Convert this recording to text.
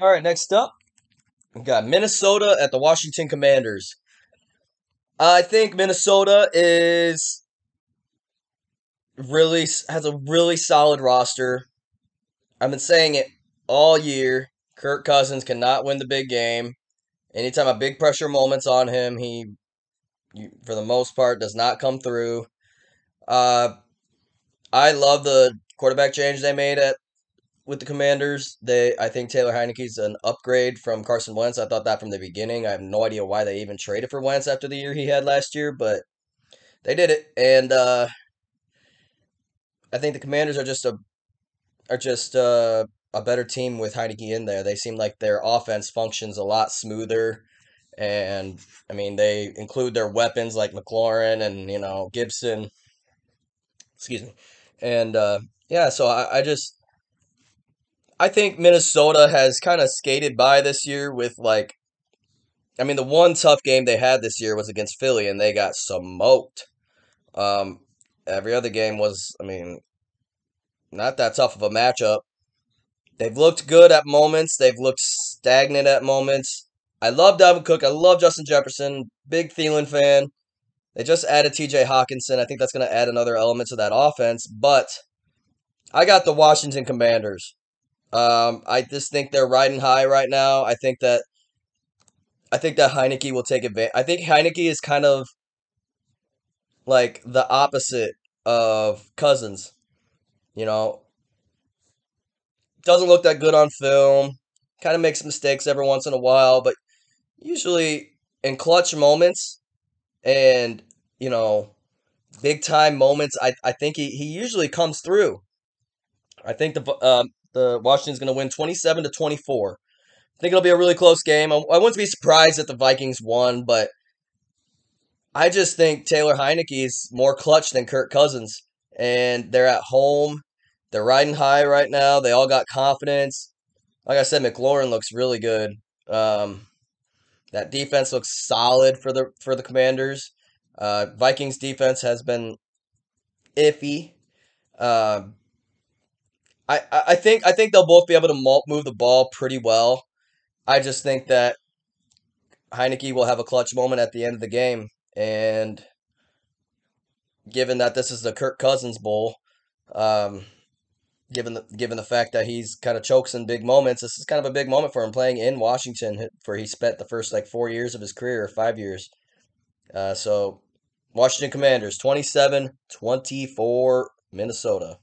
All right, next up, we've got Minnesota at the Washington Commanders. I think Minnesota is really has a really solid roster. I've been saying it all year. Kirk Cousins cannot win the big game. Anytime a big pressure moment's on him, he, for the most part, does not come through. Uh, I love the quarterback change they made at with the Commanders. They, I think Taylor Heinicke's an upgrade from Carson Wentz. I thought that from the beginning. I have no idea why they even traded for Wentz after the year he had last year, but they did it, and uh, I think the Commanders are just a are just uh, a better team with Heinicke in there. They seem like their offense functions a lot smoother. And I mean, they include their weapons like McLaurin and you know Gibson. Excuse me, and uh, yeah. So I, I just I think Minnesota has kind of skated by this year with like, I mean, the one tough game they had this year was against Philly, and they got smoked. Um, every other game was, I mean, not that tough of a matchup. They've looked good at moments. They've looked stagnant at moments. I love Dalvin Cook. I love Justin Jefferson. Big Thielen fan. They just added TJ Hockenson. I think that's going to add another element to that offense. But I got the Washington Commanders. Um, I just think they're riding high right now. I think that I think that Heinicke will take advantage. I think Heinicke is kind of like the opposite of Cousins. You know, doesn't look that good on film. Kind of makes mistakes every once in a while, but usually in clutch moments and you know big time moments, I I think he he usually comes through. I think the uh, the Washington's going to win twenty seven to twenty four. I think it'll be a really close game. I, I wouldn't be surprised if the Vikings won, but I just think Taylor Heinicke is more clutch than Kirk Cousins, and they're at home. They're riding high right now. They all got confidence. Like I said, McLaurin looks really good. Um, that defense looks solid for the for the Commanders. Uh, Vikings defense has been iffy. Uh, I, I think I think they'll both be able to move the ball pretty well. I just think that Heinicke will have a clutch moment at the end of the game, and given that this is the Kirk Cousins Bowl, um, given the given the fact that he's kind of chokes in big moments. This is kind of a big moment for him playing in Washington, where he spent the first like four years of his career, or five years. Uh, so, Washington Commanders 27 24 Minnesota.